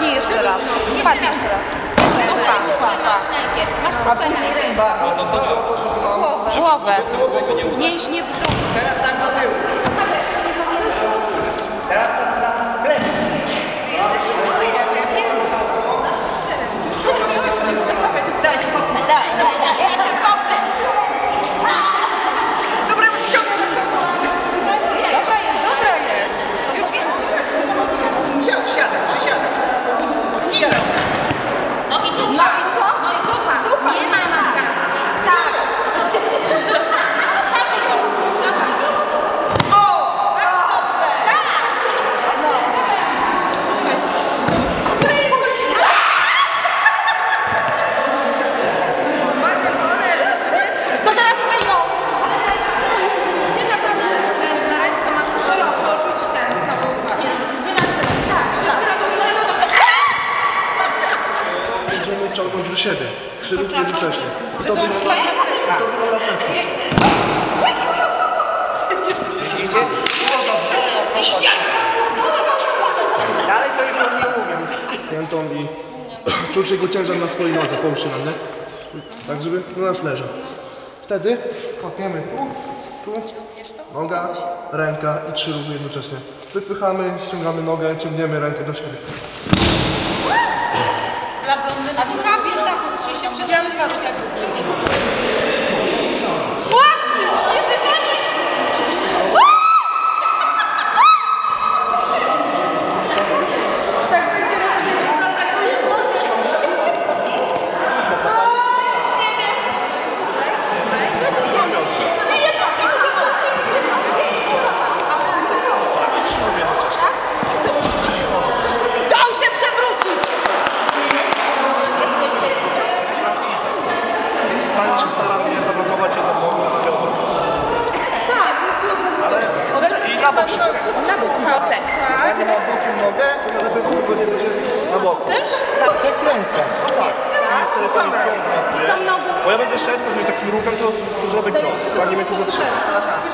Upadnij jeszcze raz. Upadnij jeszcze raz. Dupa, dupa. Masz pupę najpierw. Głowę. Mięśnie brzucha. Teraz tak do plecy. to wygląda w ten sposób. Dalej to już nie umiem. Piętą i czuć jego ciężar na swojej nodze, połóżcie na mnie. Tak, żeby na nas leżał. Wtedy kopiemy tu, tu, noga, ręka i trzy ruchy jednocześnie. Wypychamy, ściągamy nogę, ciągniemy rękę do siebie. Dla blondyny. A tu kapie zdawał się. Widziałam dwa jak Nie wypalisz! Tak będzie robić, jak go zaatakuje. Dał się przewrócić! Pani się stara mnie zablokować jedną nogą na biodro. I na bok skręca. Na bok. Poczekaj. Jak ma bokiem nogę, to lepiej go nie będzie na boku. Też? Rękę. O tak. I tą ręką. I tą nogą. Bo ja będę szedł pewnie takim ruchem, to, to zrobię krok. Pani mnie tu zatrzyma.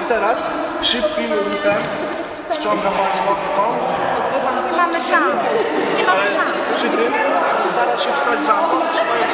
I teraz szybkim ruchem ściągam panią nogą, Mamy szansę. Nie mamy szans. przy tym stara się wstać za mną, trzymając